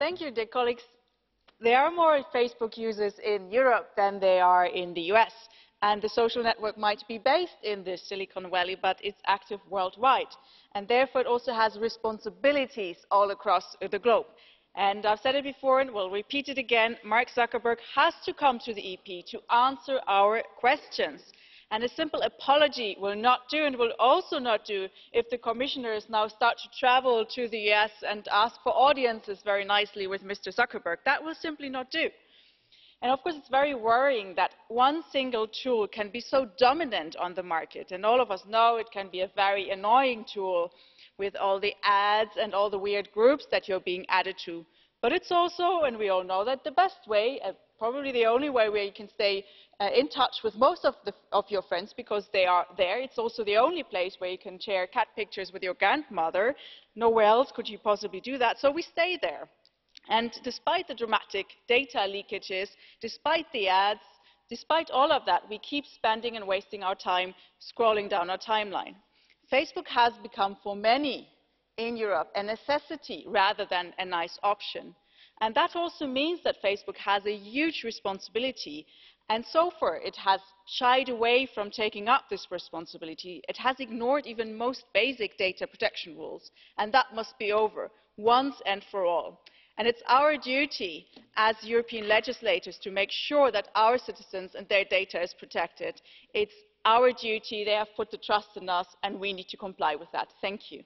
Thank you, dear colleagues. There are more Facebook users in Europe than there are in the US, and the social network might be based in the Silicon Valley, but it's active worldwide, and therefore it also has responsibilities all across the globe. And I've said it before and will repeat it again, Mark Zuckerberg has to come to the EP to answer our questions and a simple apology will not do and will also not do if the commissioners now start to travel to the us and ask for audiences very nicely with mr zuckerberg. that will simply not do. And of course it's very worrying that one single tool can be so dominant on the market and all of us know it can be a very annoying tool with all the ads and all the weird groups that you're being added to but it's also and we all know that the best way uh, probably the only way where you can stay uh, in touch with most of, the, of your friends because they are there. It's also the only place where you can share cat pictures with your grandmother. Nowhere else could you possibly do that, so we stay there. And despite the dramatic data leakages, despite the ads, despite all of that, we keep spending and wasting our time scrolling down our timeline. Facebook has become, for many in Europe, a necessity rather than a nice option and that also means that facebook has a huge responsibility and so far it has shied away from taking up this responsibility it has ignored even most basic data protection rules and that must be over once and for all. And it's our duty as european legislators to make sure that our citizens and their data is protected. it's our duty they have put the trust in us and we need to comply with that. thank you.